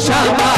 Shama.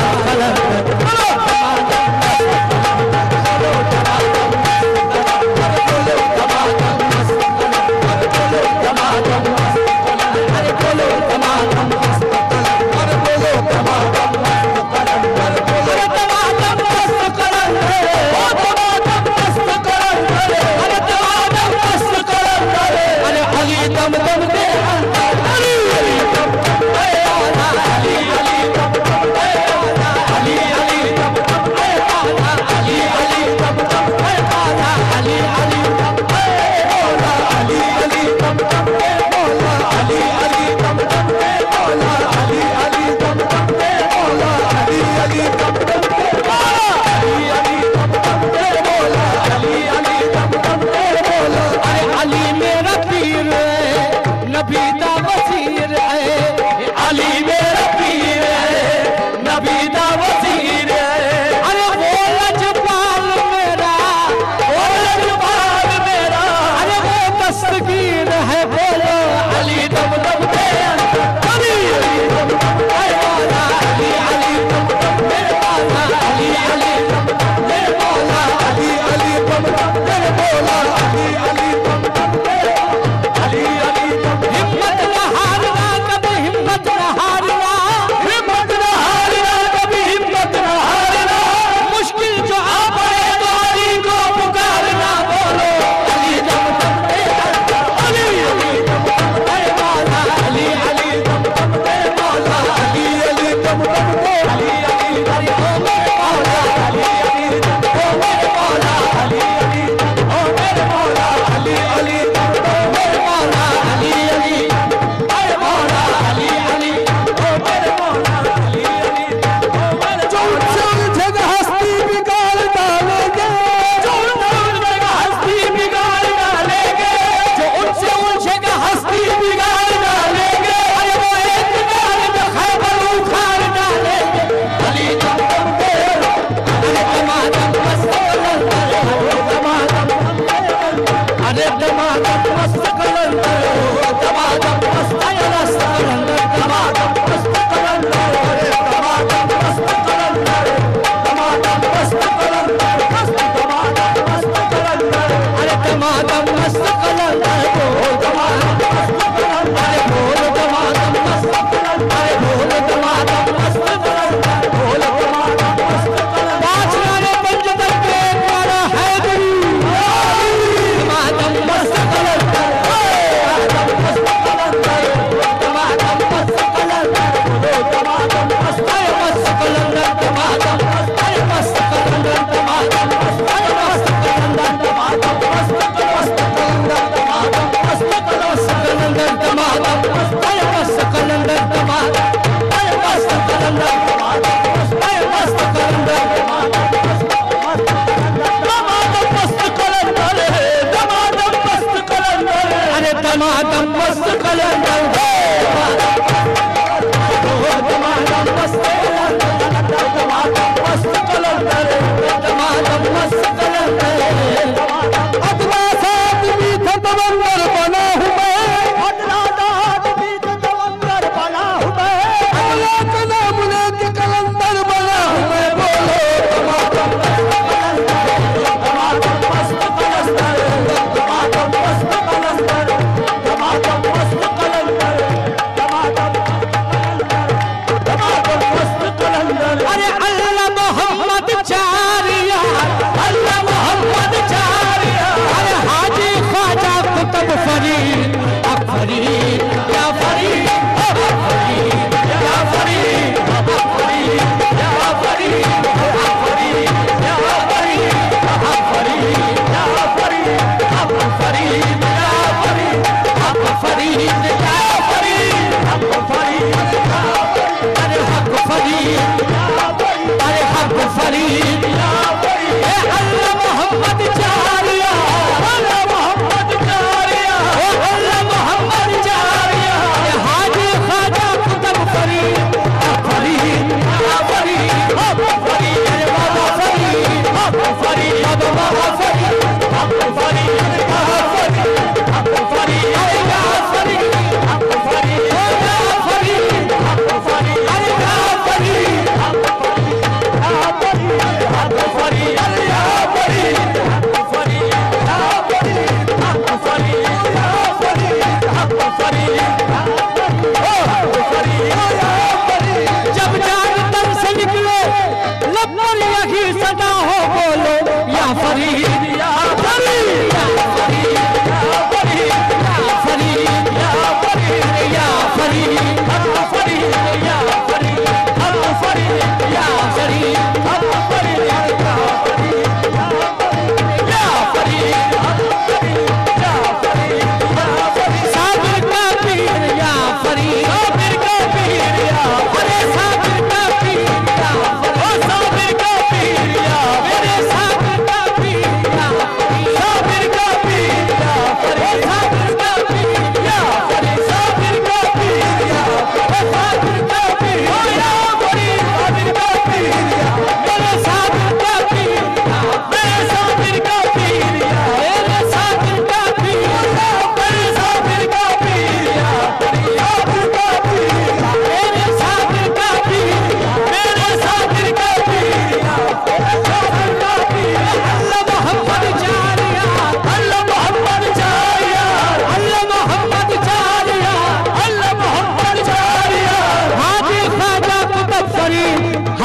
Maria.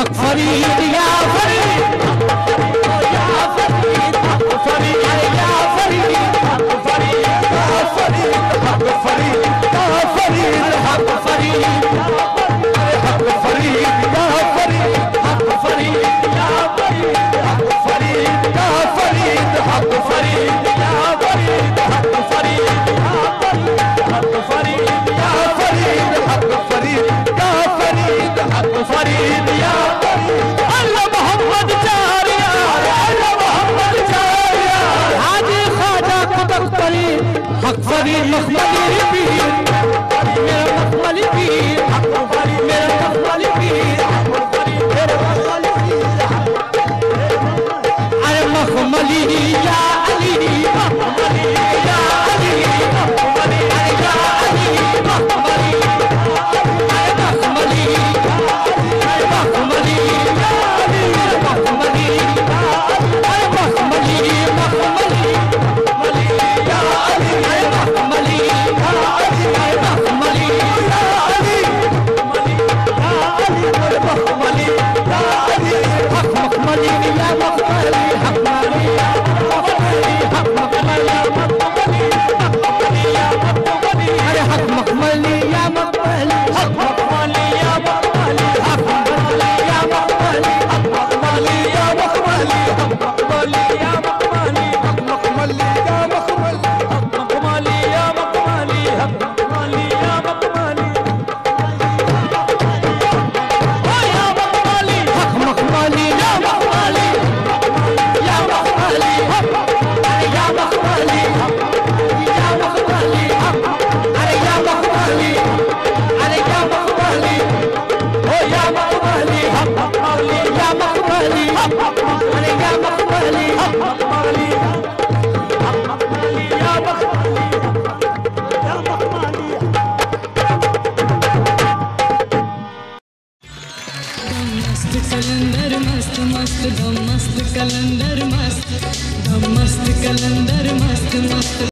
اڪھري يديان Muhammad